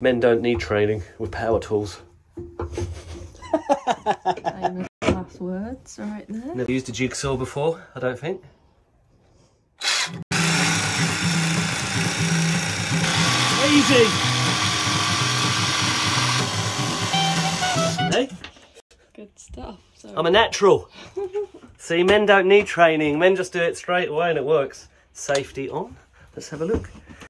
Men don't need training with power tools. Famous last words right there. Never used a jigsaw before, I don't think. Easy! Hey, Good stuff. Sorry. I'm a natural. See, men don't need training. Men just do it straight away and it works. Safety on. Let's have a look.